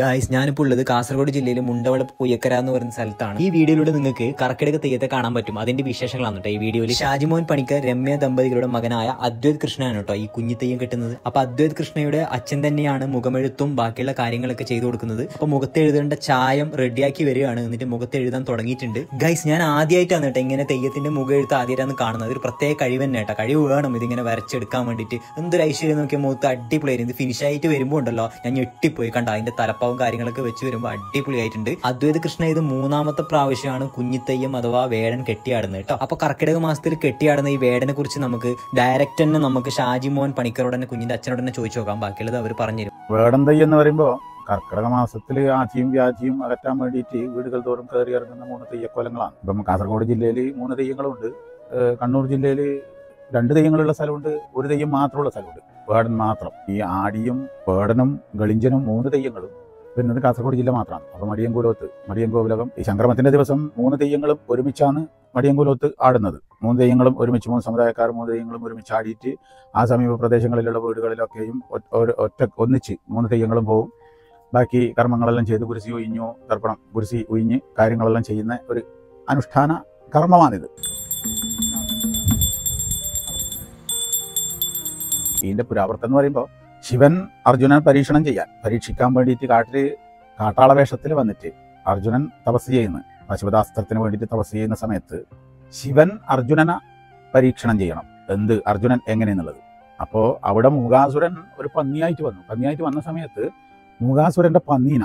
Guys ഞാനിപ്പോൾ ഉള്ളത് കാസർഗോഡ് ജില്ലയിലെ മുണ്ടവള പുയ്യക്കര എന്ന് പറയുന്ന സ്ഥലത്താണ്. ഈ വീഡിയോയിലൂടെ നിങ്ങൾക്ക് കർക്കിടക തെയ്യത്തെ കാണാൻ പറ്റും. അതിന്റെ വിശേഷങ്ങളാണ് ഈ വീഡിയോയിൽ ഷാജിമോൻ പണിക്കർ രമ്യ ദമ്പതികളുടെ മകനായ അദ്വൈത് കൃഷ്ണനാണ് കേട്ടോ ഈ കുഞ്ഞി തെയ്യം കെട്ടുന്നത്. അപ്പൊ അദ്വൈത് കൃഷ്ണയുടെ അച്ഛൻ തന്നെയാണ് മുഖമെഴുത്തും ബാക്കിയുള്ള കാര്യങ്ങളൊക്കെ ചെയ്തു കൊടുക്കുന്നത്. അപ്പൊ മുഖത്ത് എഴുതേണ്ട ചായം റെഡിയാക്കി വരികയാണ്. എന്നിട്ട് മുഖത്ത് എഴുതാൻ തുടങ്ങിയിട്ടുണ്ട്. ഗൈസ് ഞാൻ ആദ്യമായിട്ടാണ് കേട്ടോ ഇങ്ങനെ തെയ്യത്തിന്റെ മുഖമെഴുത്ത് ആദ്യമായിട്ടാണ് കാണുന്നത്. ഒരു പ്രത്യേക കഴിവ് തന്നെ കേട്ടോ കഴിവ് വേണം ഇതിങ്ങനെ വരച്ചെടുക്കാൻ വേണ്ടിയിട്ട്. എന്തൊരു ഐശ്വര്യം നോക്കിയ മുഖത്ത് അടിപൊളിയായിരുന്നു. ഇത് ഫിനിഷ് ആയിട്ട് വരുമ്പോൾ ഉണ്ടല്ലോ. ഞാൻ ഞെട്ടിപ്പോയി. കണ്ട? അതിന്റെ തലപ്പാവും കാര്യങ്ങളൊക്കെ വെച്ച് വരുമ്പോൾ അടിപൊളിയായിട്ടുണ്ട്. അദ്വൈത കൃഷ്ണ ഇത് മൂന്നാമത്തെ പ്രാവശ്യമാണ് കുഞ്ഞിത്തയ്യം അഥവാ വേടൻ കെട്ടിയാടുന്നത് കേട്ടോ അപ്പൊ കർക്കിടക മാസത്തിൽ കെട്ടിയാടുന്ന ഈ വേടനെ കുറിച്ച് നമുക്ക് ഡയറക്റ്റ് തന്നെ നമുക്ക് ഷാജി മോഹൻ പണിക്കരോട് തന്നെ കുഞ്ഞിന്റെ അച്ഛനോട് തന്നെ ചോദിച്ചു നോക്കാം. ബാക്കിയുള്ളത് അവർ പറഞ്ഞുതരും വേടൻ തൈ എന്ന് പറയുമ്പോ കർക്കിടക മാസത്തിൽ ആച്ചിയും വ്യാജിയും അകറ്റാൻ വേണ്ടിയിട്ട് വീടുകൾ തോറും കയറി ഇറങ്ങുന്ന മൂന്ന് തെയ്യക്കോലങ്ങളാണ്. ഇപ്പം കാസർഗോഡ് ജില്ലയിൽ മൂന്ന് തെയ്യങ്ങളുണ്ട്. കണ്ണൂർ ജില്ലയിൽ രണ്ട് തെയ്യങ്ങളുള്ള സ്ഥലമുണ്ട്. ഒരു തെയ്യം മാത്രമുള്ള സ്ഥലമുണ്ട്. വേടൻ മാത്രം. ഈ ആടിയും വേടനും ഗളിഞ്ചനും മൂന്ന് തെയ്യങ്ങളും വരുന്നത് കാസർഗോഡ് ജില്ല മാത്രമാണ്. അപ്പോൾ മടിയൻകൂലോത്ത് മടിയൻകോവിലകം ഈ സംക്രമത്തിന്റെ ദിവസം മൂന്ന് തെയ്യങ്ങളും ഒരുമിച്ചാണ് മടിയൻകൂലോത്ത് ആടുന്നത്. മൂന്ന് തെയ്യങ്ങളും ഒരുമിച്ച് മൂന്ന് സമുദായക്കാർ മൂന്ന് തെയ്യങ്ങളും ഒരുമിച്ച് ആടിയിട്ട് ആ സമീപ പ്രദേശങ്ങളിലുള്ള വീടുകളിലൊക്കെയും ഒറ്റ- ഒന്നിച്ച് മൂന്ന് തെയ്യങ്ങളും പോകും ബാക്കി കർമ്മങ്ങളെല്ലാം ചെയ്ത് കുരിശി ഒഴിഞ്ഞു തർപ്പണം കുരിശി ഒഴിഞ്ഞ് കാര്യങ്ങളെല്ലാം ചെയ്യുന്ന ഒരു അനുഷ്ഠാന കർമ്മമാണിത്. ഇതിന്റെ പുരാവർത്തനം എന്ന് പറയുമ്പോൾ ശിവൻ അർജുനൻ പരീക്ഷണം ചെയ്യാൻ പരീക്ഷിക്കാൻ വേണ്ടിയിട്ട് കാട്ടിൽ കാട്ടാള വേഷത്തിൽ വന്നിട്ട് അർജുനൻ തപസ് ചെയ്യുന്നു. പശുപതാസ്ത്രത്തിന് വേണ്ടിയിട്ട് തപസ് ചെയ്യുന്ന സമയത്ത് ശിവൻ അർജുനനെ പരീക്ഷണം ചെയ്യണം. എന്ത്? അർജുനൻ എങ്ങനെയെന്നുള്ളത്. അപ്പോൾ അവിടെ മൂകാസുരൻ ഒരു പന്നിയായിട്ട് വന്നു. പന്നിയായിട്ട് വന്ന സമയത്ത് മൂകാസുരന്റെ പന്നീന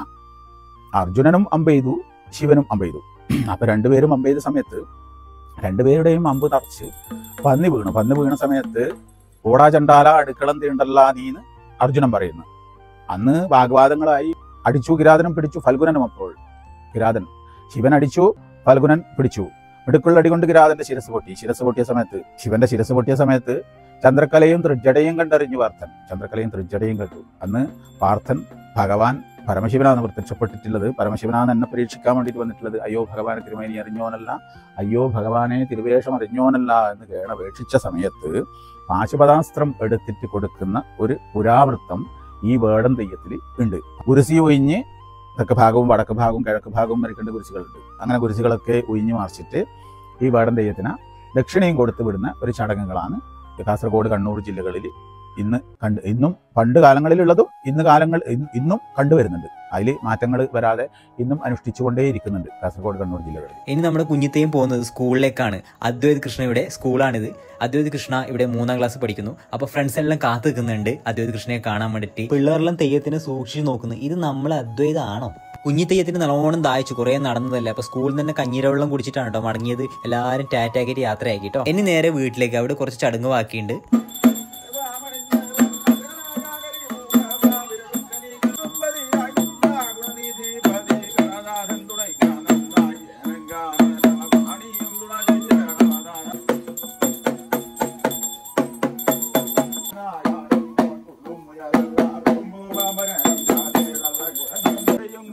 അർജുനനും അമ്പെയ്തു ശിവനും അമ്പെയ്തു അപ്പൊ രണ്ടുപേരും അമ്പെയ്ത സമയത്ത് രണ്ടുപേരുടെയും അമ്പ് തറച്ച് പന്നി വീണു. പന്നി വീണ സമയത്ത് ഓടാ ചണ്ടാല അടുക്കളം തീണ്ടല്ല നീന്ന് അർജുനൻ പറയുന്നു. അന്ന് വാഗ്വാദങ്ങളായി അടിച്ചു കിരാതനും പിടിച്ചു ഫൽഗുനനും അപ്പോൾ. കിരാതൻ ശിവൻ അടിച്ചു ഫൽഗുനൻ പിടിച്ചു. മിടുക്കുള്ള അടി കൊണ്ട് കിരാതന്റെ ശിരസ് പൊട്ടി. ശിരസ് പൊട്ടിയ സമയത്ത് ശിവന്റെ ശിരസ് പൊട്ടിയ സമയത്ത് ചന്ദ്രക്കലയും തൃജടയും കണ്ടറിഞ്ഞു പാർത്ഥൻ. ചന്ദ്രക്കലയും തൃജടയും കണ്ടു. അന്ന് പാർത്ഥൻ ഭഗവാൻ പരമശിവനാണ് പ്രത്യക്ഷപ്പെട്ടിട്ടുള്ളത്. പരമശിവനാണ് എന്നെ പരീക്ഷിക്കാൻ വേണ്ടിയിട്ട് വന്നിട്ടുള്ളത്. അയ്യോ ഭഗവാനെ തിരുമേനി അറിഞ്ഞോനല്ല. അയ്യോ ഭഗവാനെ തിരുവേഷം അറിഞ്ഞോനല്ല എന്ന് കേണപേക്ഷിച്ച സമയത്ത് പാശുപതാസ്ത്രം എടുത്തിട്ട് കൊടുക്കുന്ന ഒരു പുരാവൃത്തം ഈ വേടം തെയ്യത്തിൽ ഉണ്ട്. കുരിശി ഒഴിഞ്ഞ് തെക്ക് ഭാഗവും വടക്ക് ഭാഗവും കിഴക്ക് ഭാഗവും വരയ്ക്കേണ്ട കുരിശികളുണ്ട്. അങ്ങനെ കുരിശികളൊക്കെ ഒഴിഞ്ഞ് മറിച്ചിട്ട് ഈ വേടം തെയ്യത്തിന് ദക്ഷിണയും കൊടുത്തു വിടുന്ന ഒരു ചടങ്ങുകളാണ്. കാസർഗോഡ് കണ്ണൂർ ജില്ലകളിൽ ഇന്ന് കണ്ട് ഇന്നും പണ്ട് കാലങ്ങളിലുള്ളതും ഇന്ന് കാലങ്ങൾ ഇന്നും കണ്ടുവരുന്നുണ്ട്. അതിൽ മാറ്റങ്ങൾ വരാതെ ഇന്നും അനുഷ്ഠിച്ചുകൊണ്ടേയിരിക്കുന്നുണ്ട് കാസർഗോഡ് കണ്ണൂർ ജില്ലകളിൽ ഇനി നമ്മുടെ കുഞ്ഞിത്തെയും പോകുന്നത് സ്കൂളിലേക്കാണ്. അദ്വൈത് കൃഷ്ണയുടെ സ്കൂളാണിത്. അദ്വൈത് കൃഷ്ണ ഇവിടെ മൂന്നാം ക്ലാസ് പഠിക്കുന്നു. അപ്പൊ ഫ്രണ്ട്സ് എല്ലാം കാത്തു നിൽക്കുന്നുണ്ട് അദ്വൈത് കൃഷ്ണയെ കാണാൻ വേണ്ടിയിട്ട്. പിള്ളേരെല്ലാം തെയ്യത്തിനെ സൂക്ഷിച്ചു നോക്കുന്നു. ഇത് നമ്മൾ അദ്വൈതാണോ? കുഞ്ഞി തെയ്യത്തിന് നല്ലോണം ദാഹിച്ചു. കുറെ നടന്നതല്ലേ? അപ്പൊ സ്കൂളിൽ തന്നെ കഞ്ഞീരവെള്ളം കുടിച്ചിട്ടാണ് കേട്ടോ മടങ്ങിയത്. എല്ലാവരും ടാറ്റാക്കിയിട്ട് യാത്രയാക്കി കേട്ടോ. ഇനി നേരെ വീട്ടിലേക്ക്. അവിടെ കുറച്ച് ചടങ്ങ് ബാക്കിയുണ്ട്.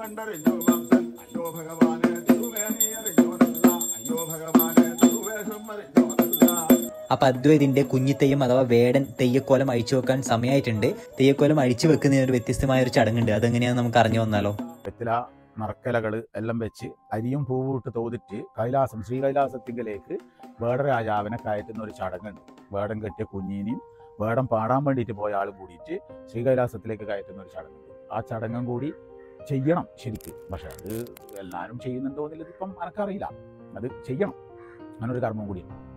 അയ്യോ ഭഗവാനെ തിരുവേണി അറിഞ്ഞോനല്ല അയ്യോ ഭഗവാനെ തിരുവേഷം അറിഞ്ഞോനല്ല അപ്പൊ അദ്വൈതിന്റെ കുഞ്ഞിത്തെയ്യം അഥവാ വേടൻ തെയ്യക്കോലം അഴിച്ചു വെക്കാൻ സമയമായിട്ടുണ്ട് തെയ്യക്കോലം അഴിച്ചു വെക്കുന്നതിന് ഒരു വ്യത്യസ്തമായ ഒരു ചടങ്ങുണ്ട്. അതെങ്ങനെയാണെന്ന് നമുക്ക് അറിഞ്ഞു വന്നാലോ? വെറ്റില നറക്കലകൾ എല്ലാം വെച്ച് അരിയും പൂവും ഇട്ട് തോതിട്ട് കൈലാസം ശ്രീ കൈലാസത്തിങ്കലേക്ക് വേടരാജാവിനെ കയറ്റുന്ന ഒരു ചടങ്ങുണ്ട്. വേടം കെട്ടിയ കുഞ്ഞിനെയും വേടം പാടാൻ വേണ്ടിയിട്ട് പോയ ആൾ കൂടിയിട്ട് ശ്രീകൈലാസത്തിലേക്ക് കയറ്റുന്ന ഒരു ചടങ്ങുണ്ട്. ആ ചടങ്ങും കൂടി ചെയ്യണം ശരിക്കും. പക്ഷെ അത് എല്ലാവരും ചെയ്യുന്നുണ്ടോ എന്നുള്ളത് ഇപ്പം അനക്കറിയില്ല. അത് ചെയ്യണം. അങ്ങനൊരു കർമ്മം കൂടിയുണ്ട്.